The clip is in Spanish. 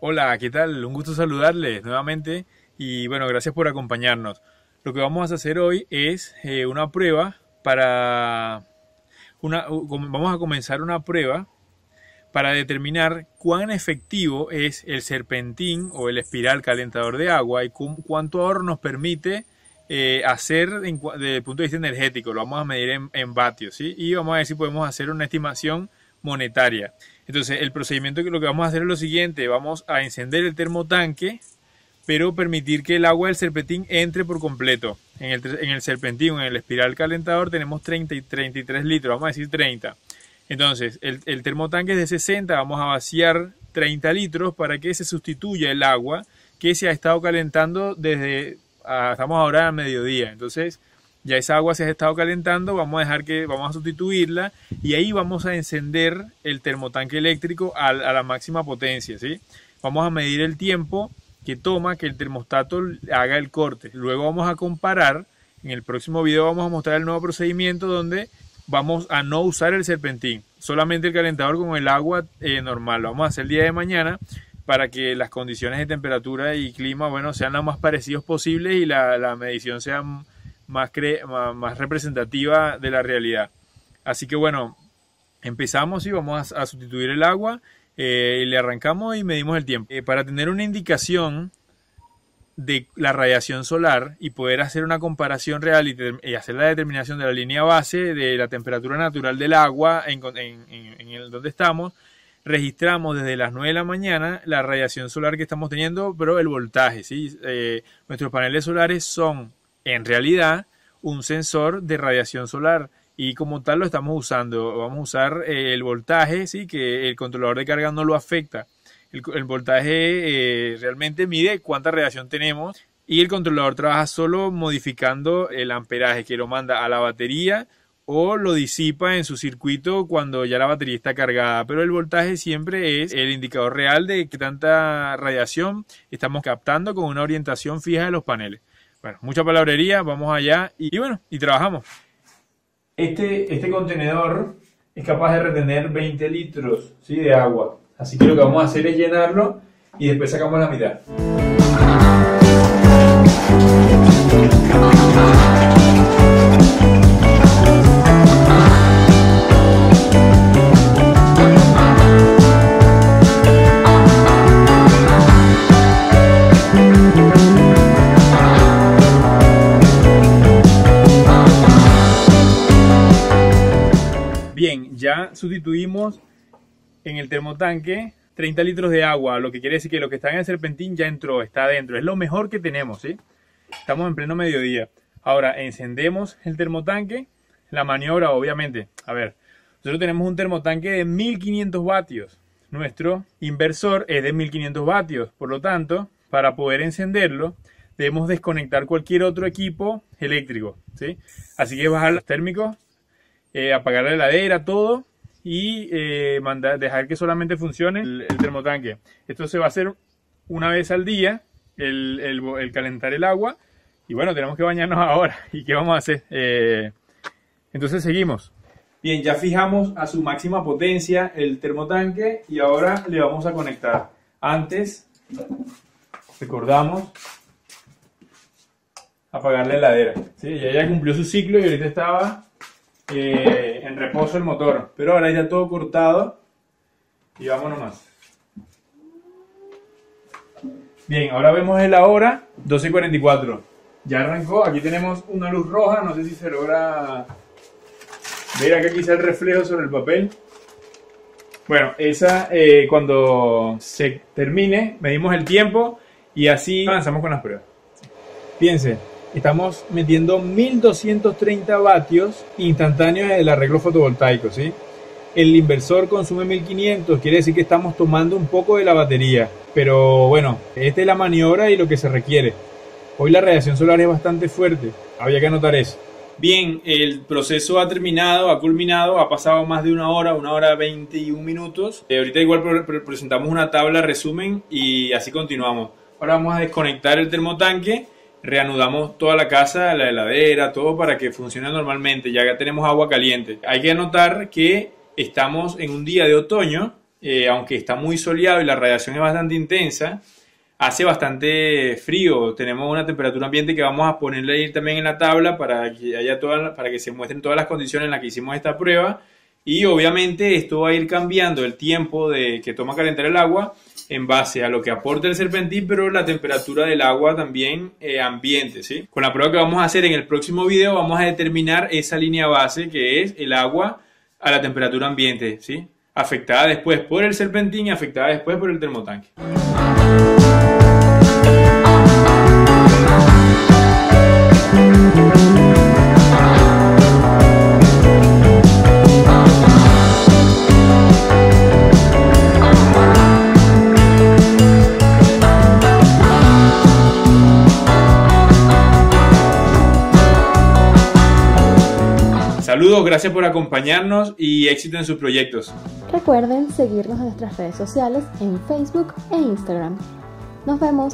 Hola, ¿qué tal? Un gusto saludarles nuevamente y bueno, gracias por acompañarnos. Lo que vamos a hacer hoy es eh, una prueba para... Una, vamos a comenzar una prueba para determinar cuán efectivo es el serpentín o el espiral calentador de agua y cuánto ahorro nos permite eh, hacer desde el punto de vista energético. Lo vamos a medir en, vatios y vamos a ver si podemos hacer una estimación monetaria. Entonces, el procedimiento que lo que vamos a hacer es lo siguiente: vamos a encender el termotanque, pero permitir que el agua del serpentín entre por completo. En el, en el serpentín, en el espiral calentador, tenemos 30 y 33 litros, vamos a decir 30. Entonces, el, termotanque es de 60, vamos a vaciar 30 litros para que se sustituya el agua que se ha estado calentando desde, estamos ahora a mediodía. Entonces, ya esa agua se ha estado calentando, vamos a dejar que, vamos a sustituirla y ahí vamos a encender el termotanque eléctrico a, a la máxima potencia, ¿sí? Vamos a medir el tiempo que toma que el termostato haga el corte. Luego vamos a comparar, en el próximo video vamos a mostrar el nuevo procedimiento donde vamos a no usar el serpentín, solamente el calentador con el agua eh, normal. Lo vamos a hacer el día de mañana para que las condiciones de temperatura y clima bueno, sean lo más parecidos posibles y la, medición sea más, representativa de la realidad. Así que bueno, empezamos y vamos a, sustituir el agua, eh, le arrancamos y medimos el tiempo. Eh, para tener una indicación de la radiación solar y poder hacer una comparación real y, hacer la determinación de la línea base de la temperatura natural del agua en, el donde estamos, registramos desde las 9 de la mañana la radiación solar que estamos teniendo, pero el voltaje. ¿sí? Eh, nuestros paneles solares son en realidad un sensor de radiación solar y como tal lo estamos usando. Vamos a usar eh, el voltaje, ¿sí? que el controlador de carga no lo afecta el, voltaje eh, realmente mide cuánta radiación tenemos y el controlador trabaja solo modificando el amperaje que lo manda a la batería o lo disipa en su circuito cuando ya la batería está cargada, pero el voltaje siempre es el indicador real de qué tanta radiación estamos captando con una orientación fija de los paneles. Bueno, mucha palabrería, vamos allá y, bueno, y trabajamos. Este, este contenedor es capaz de retener 20 litros ¿sí? de agua. Así que lo que vamos a hacer es llenarlo y después sacamos la mitad. Sustituimos en el termotanque 30 litros de agua, lo que quiere decir que lo que está en el serpentín ya entró, está adentro. Es lo mejor que tenemos, ¿sí? Estamos en pleno mediodía. Ahora, encendemos el termotanque. La maniobra, obviamente. A ver, nosotros tenemos un termotanque de 1500 vatios. Nuestro inversor es de 1500 vatios. Por lo tanto, para poder encenderlo, debemos desconectar cualquier otro equipo eléctrico, ¿sí? Así que bajar los térmicos, eh, apagar la heladera, todo, y eh, mandar, dejar que solamente funcione el, termotanque. Esto se va a hacer una vez al día, el, calentar el agua. Y bueno, tenemos que bañarnos ahora. ¿Y qué vamos a hacer? Eh, entonces seguimos. Bien, ya fijamos a su máxima potencia el termotanque y ahora le vamos a conectar. Antes, recordamos apagar la heladera. ¿sí? Ya, ya cumplió su ciclo y ahorita estaba eh, en reposo el motor. Pero ahora ya todo cortado y vámonos más. Bien, ahora vemos la hora 12.44. Ya arrancó, aquí tenemos una luz roja, no sé si se logra ver acá quizá el reflejo sobre el papel. Bueno, esa eh, cuando se termine, medimos el tiempo y así avanzamos con las pruebas. Piense, estamos metiendo 1230 vatios instantáneos en el arreglo fotovoltaico, ¿sí? El inversor consume 1500, quiere decir que estamos tomando un poco de la batería, pero bueno, esta es la maniobra y lo que se requiere. Hoy la radiación solar es bastante fuerte, había que anotar eso. Bien, el proceso ha terminado, ha culminado, ha pasado más de una hora, una hora 21 minutos. Eh, ahorita igual presentamos una tabla resumen y así continuamos. Ahora vamos a desconectar el termotanque reanudamos toda la casa, la heladera, todo para que funcione normalmente, ya que tenemos agua caliente. Hay que anotar que estamos en un día de otoño, eh, aunque está muy soleado y la radiación es bastante intensa, hace bastante frío, tenemos una temperatura ambiente que vamos a ponerle ahí también en la tabla para que haya toda, para que se muestren todas las condiciones en las que hicimos esta prueba y obviamente esto va a ir cambiando el tiempo de que toma calentar el agua en base a lo que aporta el serpentín, pero la temperatura del agua también eh, ambiente, ¿sí? Con la prueba que vamos a hacer en el próximo video vamos a determinar esa línea base que es el agua a la temperatura ambiente, ¿sí? Afectada después por el serpentín y afectada después por el termotanque. Saludos, gracias por acompañarnos y éxito en sus proyectos. Recuerden seguirnos en nuestras redes sociales en Facebook e Instagram. Nos vemos.